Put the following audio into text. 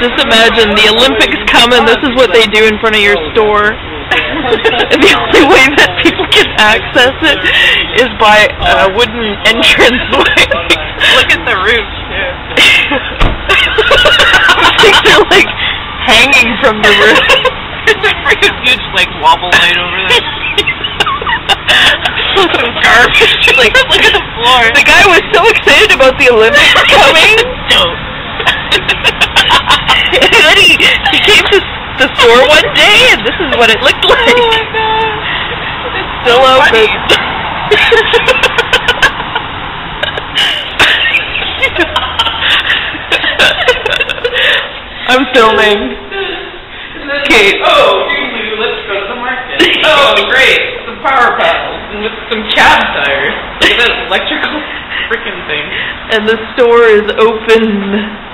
Just imagine the Olympics come and this is what they do in front of your store. the only way that people can access it is by a wooden entrance way. Look at the roof too. Are like hanging from the roof. There's a freaking huge like wobble light over there. Some garbage. Like look at the floor. The guy was so excited about the Olympics coming. The store one day and this is what it looked like. Oh my god. It's Still so open. I'm filming. Okay. Oh, Lulu, let's go to the market. Oh, great. Some power paddles and with some cab tires. Look at that electrical freaking thing. And the store is open.